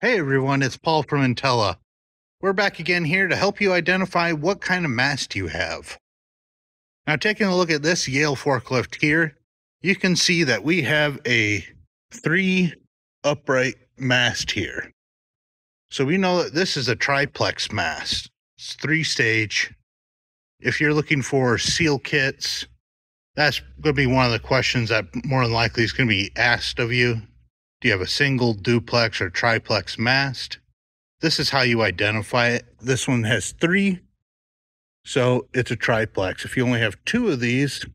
Hey everyone, it's Paul from Intella. We're back again here to help you identify what kind of mast you have. Now, taking a look at this Yale forklift here, you can see that we have a three upright mast here. So we know that this is a triplex mast. It's three stage. If you're looking for seal kits, that's going to be one of the questions that more than likely is going to be asked of you. Do you have a single, duplex, or triplex mast? This is how you identify it. This one has three, so it's a triplex. If you only have two of these,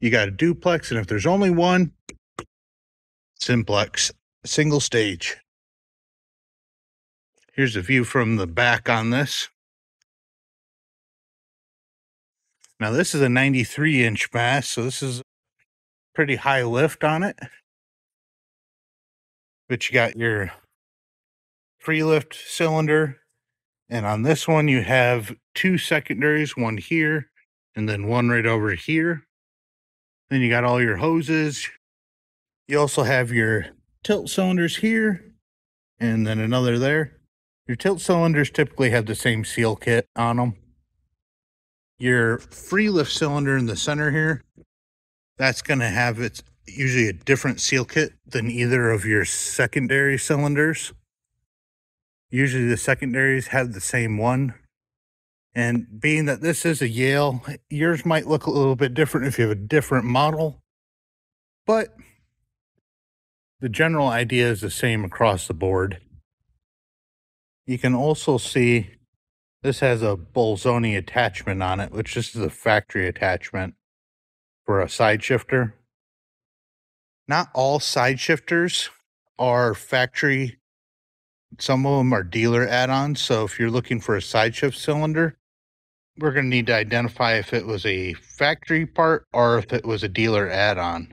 you got a duplex, and if there's only one, simplex, single stage. Here's a view from the back on this. Now this is a 93 inch mast, so this is pretty high lift on it. But you got your free lift cylinder. And on this one, you have two secondaries, one here and then one right over here. Then you got all your hoses. You also have your tilt cylinders here and then another there. Your tilt cylinders typically have the same seal kit on them your free lift cylinder in the center here, that's going to have its usually a different seal kit than either of your secondary cylinders. Usually the secondaries have the same one. And being that this is a Yale, yours might look a little bit different if you have a different model. But the general idea is the same across the board. You can also see this has a Bolzoni attachment on it, which this is a factory attachment for a side shifter. Not all side shifters are factory. Some of them are dealer add-ons. So if you're looking for a side shift cylinder, we're going to need to identify if it was a factory part or if it was a dealer add-on.